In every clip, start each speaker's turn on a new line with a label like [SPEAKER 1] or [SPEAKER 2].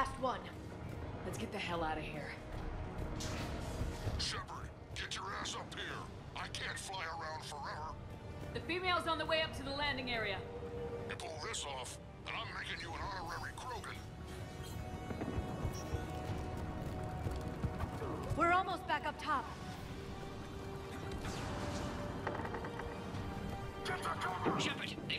[SPEAKER 1] last one.
[SPEAKER 2] Let's get the hell out of here.
[SPEAKER 3] Shepard, get your ass up here. I can't fly around forever.
[SPEAKER 2] The female's on the way up to the landing area.
[SPEAKER 3] You pull this off, and I'm making you an honorary Krogan.
[SPEAKER 1] We're almost back up top.
[SPEAKER 4] Shepard, they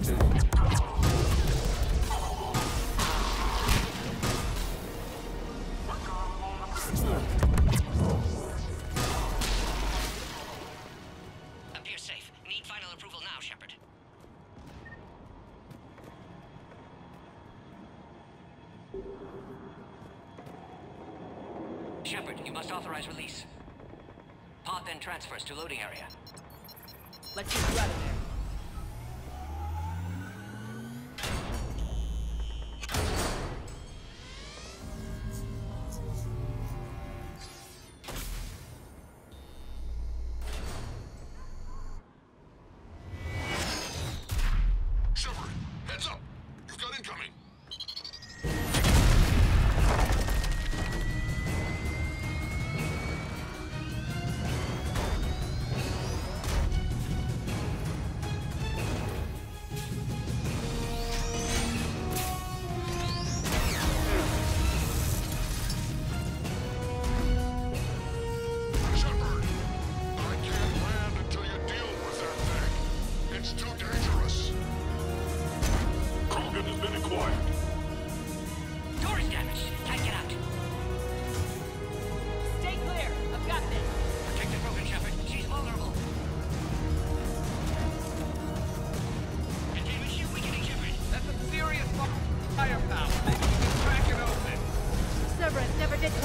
[SPEAKER 4] Appears safe. Need final approval now, Shepard. Shepard, you must authorize release. Pod then transfers to loading area.
[SPEAKER 2] Let's get you out of there.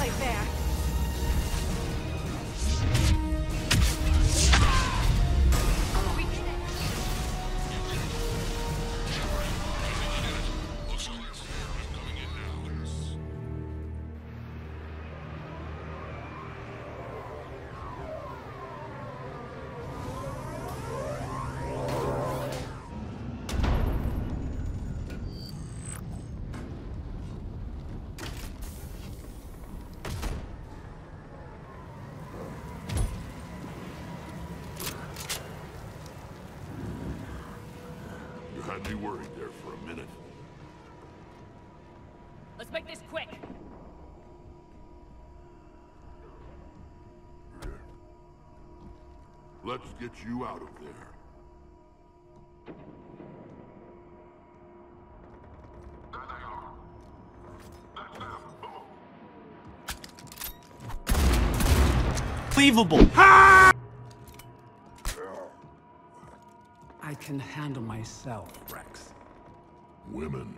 [SPEAKER 1] Did
[SPEAKER 3] had me worried there for a minute.
[SPEAKER 2] Let's make this quick.
[SPEAKER 3] Let's get you out of there.
[SPEAKER 5] Unbelievable. I can handle myself, Wrex.
[SPEAKER 3] Women.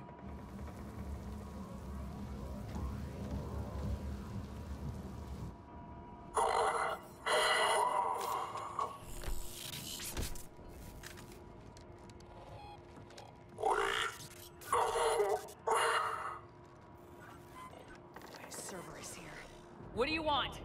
[SPEAKER 2] What do you want?